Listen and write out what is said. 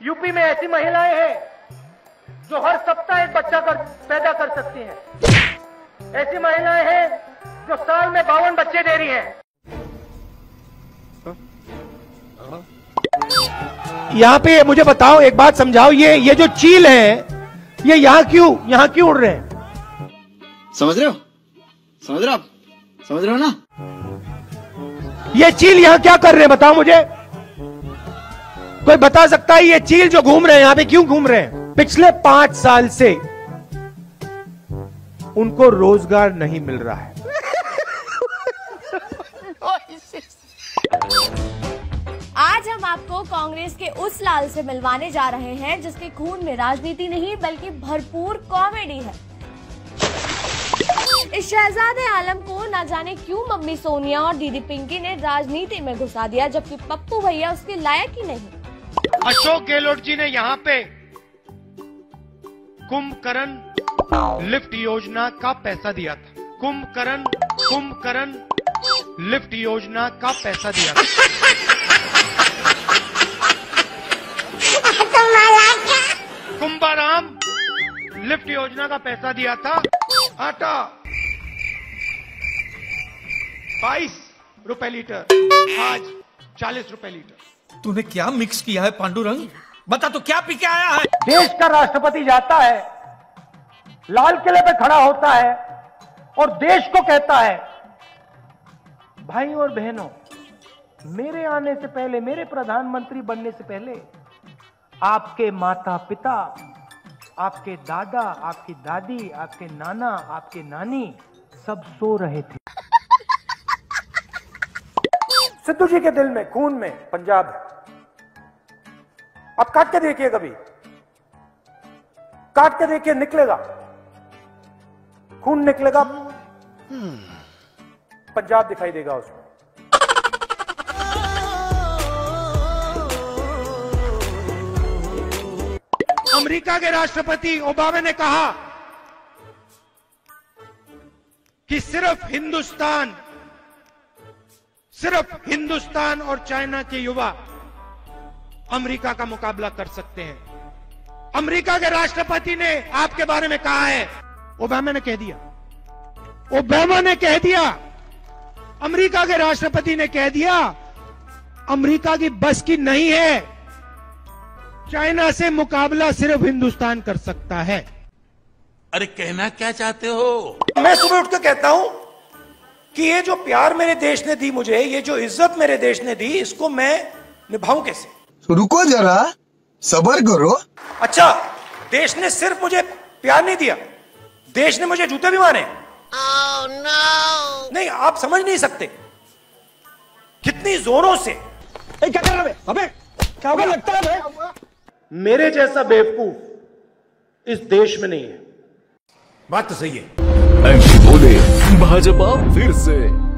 UP में ऐसी महिलाएँ हैं जो हर सप्ताह एक बच्चा कर, पैदा कर सकती हैं। ऐसी महिलाएँ हैं जो साल में बावन बच्चे दे रही हैं। यहाँ पे मुझे बताओ एक बात समझाओ ये ये जो चील है ये यहाँ क्यों यहाँ क्यों उड़ रहे हैं? समझ रहे हो? समझ रहे हो आप? समझ रहे हो ना? ये चील यहाँ क्या कर रहे हैं बताओ मुझे। कोई बता सकता है ये चील जो घूम रहे हैं, यहाँ पे क्यों घूम रहे हैं? पिछले पाँच साल से उनको रोज़गार नहीं मिल रहा है। आज हम आपको कांग्रेस के उस लाल से मिलवाने जा रहे हैं, जिसके खून में राजनीति नहीं, बल्कि भरपूर कॉमेडी है। इस शहजादे आलम को ना जाने क्यों मम्मी सोनिया और दीदी पिंकी ने राजनीति में घुसा दिया, जबकि पप्पू भैया उसके लायक ही नहीं। अशोक गहलोत जी ने यहाँ पे कुंभकर्ण लिफ्ट योजना का पैसा दिया था। कुंभकर्ण कुंभकर्ण लिफ्ट योजना का पैसा दिया था। कुंभाराम लिफ्ट योजना का पैसा दिया था। आटा बाईस रुपए लीटर आज चालीस रुपए लीटर। तूने क्या मिक्स किया है, पांडुरंग? बता तो क्या पी के आया है? देश का राष्ट्रपति जाता है, लाल किले पे खड़ा होता है और देश को कहता है, भाई और बहनों, मेरे आने से पहले, मेरे प्रधानमंत्री बनने से पहले, आपके माता पिता आपके दादा, आपकी दादी, आपके नाना, आपके नानी सब सो रहे थे। सिद्धू जी के दिल में, खून में, पंजाब है। अब काट के देखिए कभी। काट के देखिए, निकलेगा। खून निकलेगा। पंजाब दिखाई देगा उसमें। अमेरिका के राष्ट्रपति ओबामा ने कहा कि सिर्फ़ हिंदुस्तान सिर्फ़ हिंदुस्तान और चाइना के युवा अमेरिका का मुकाबला कर सकते हैं। अमेरिका के राष्ट्रपति ने आपके बारे में कहा है। ओबामा ने कह दिया। ओबामा ने कह दिया। अमेरिका के राष्ट्रपति ने कह दिया अमेरिका की बस की नहीं है। चाइना से मुकाबला सिर्फ़ हिंदुस्तान कर सकता है। अरे कहना क्या चाहते हो? मैं सुबह उठ कर कहता हूँ कि ये जो प्यार मेरे देश ने दी मुझे ये जो इज़्ज़त मेरे देश ने दी इसको मैं निभाऊं कैसे? तो रुको जरा सबर करो। अच्छा देश ने सिर्फ़ मुझे प्यार नहीं दिया देश ने मुझे जूते भी मारे। Oh no! नहीं आप समझ नहीं सकते कितनी जोरों से। ए, क्या कर रहे अबे? क्या होगा लगता है बे? मेरे जैसा बेवकूफ़ इस देश में नहीं है। बात तो सही है। भाजपा फिर से।